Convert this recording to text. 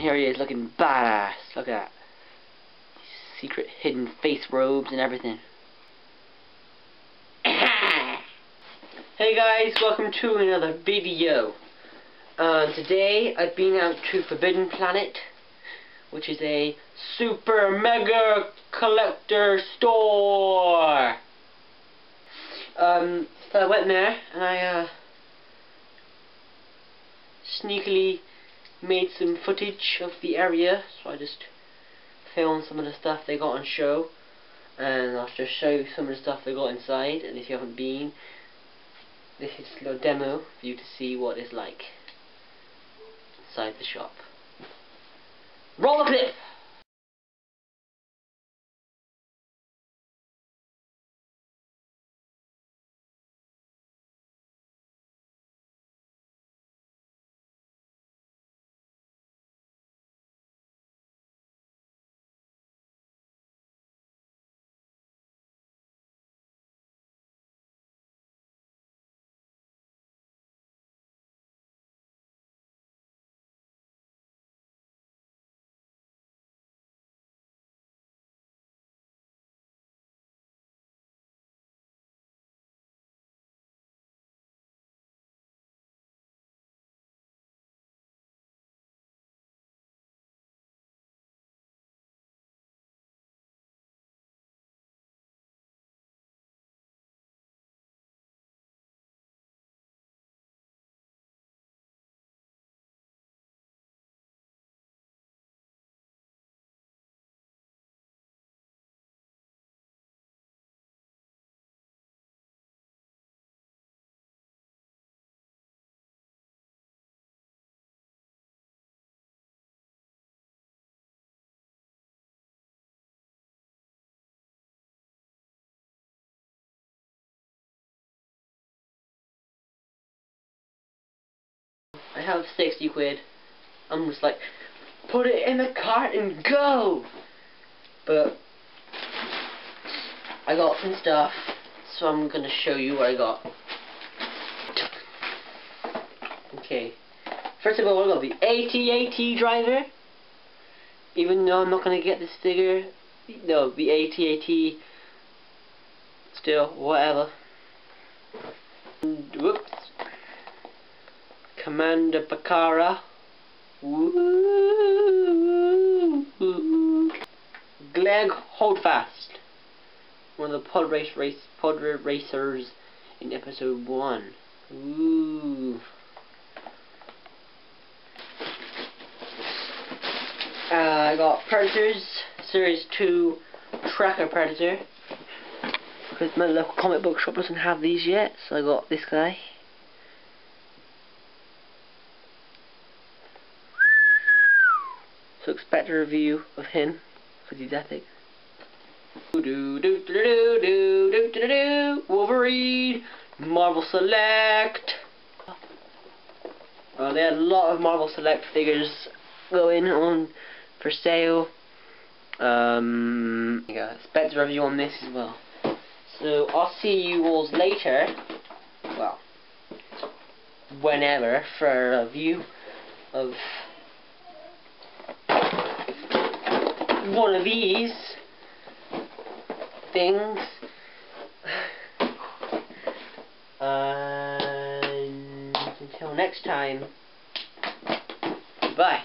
here he is looking badass. Look at that. Secret hidden face robes and everything. hey guys, welcome to another video. Uh, today I've been out to Forbidden Planet, which is a super mega collector store. Um, so I went there and I uh, sneakily made some footage of the area so I just filmed some of the stuff they got on show and I'll just show you some of the stuff they got inside and if you haven't been this is a demo for you to see what it's like inside the shop. Roll the clip! I have 60 quid. I'm just like, put it in the cart and go! But, I got some stuff, so I'm gonna show you what I got. Okay. First of all, I got the AT-AT driver. Even though I'm not gonna get the sticker, no, the AT-AT, still, whatever. And, whoops. Commander Bacara. Clegg Holdfast. One of the pod race race pod racers in episode one. Ooh. Uh, I got Predators Series 2 Tracker Predator. Because my local comic book shop doesn't have these yet, so I got this guy. So expect a review of him, because he's epic. Wolverine, Marvel Select. Oh, they had a lot of Marvel Select figures going on for sale. Um, yeah, expect a review on this as well. So I'll see you all later. Well, whenever for a review of one of these things. And until next time, bye.